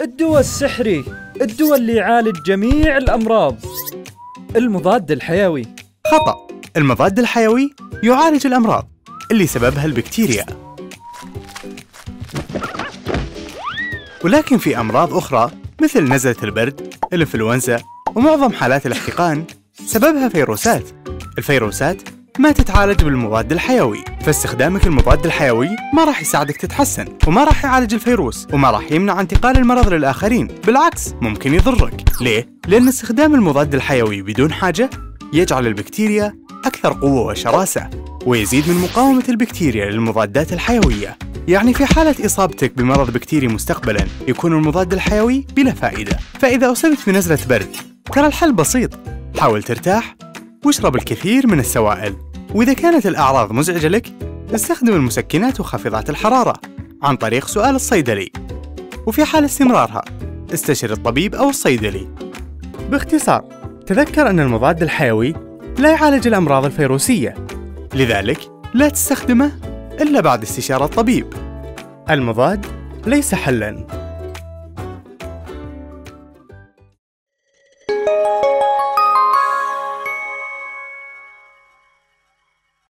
الدواء السحري الدواء اللي يعالج جميع الأمراض. المضاد الحيوي. خطأ. المضاد الحيوي يعالج الأمراض اللي سببها البكتيريا. ولكن في أمراض أخرى مثل نزلة البرد، الإنفلونزا ومعظم حالات الاحتقان سببها فيروسات. الفيروسات ما تتعالج بالمضاد الحيوي. فاستخدامك المضاد الحيوي ما راح يساعدك تتحسن وما راح يعالج الفيروس وما راح يمنع انتقال المرض للآخرين. بالعكس ممكن يضرك. ليه؟ لأن استخدام المضاد الحيوي بدون حاجة يجعل البكتيريا أكثر قوة وشراسة ويزيد من مقاومة البكتيريا للمضادات الحيوية. يعني في حالة إصابتك بمرض بكتيري مستقبلا يكون المضاد الحيوي بلا فائدة. فإذا أصبت بنزلة برد ترى الحل بسيط. حاول ترتاح واشرب الكثير من السوائل. وإذا كانت الأعراض مزعجة لك استخدم المسكنات وخافضات الحرارة عن طريق سؤال الصيدلي. وفي حال استمرارها استشر الطبيب أو الصيدلي. باختصار تذكر أن المضاد الحيوي لا يعالج الأمراض الفيروسية لذلك لا تستخدمه إلا بعد استشارة الطبيب. المضاد ليس حلاً.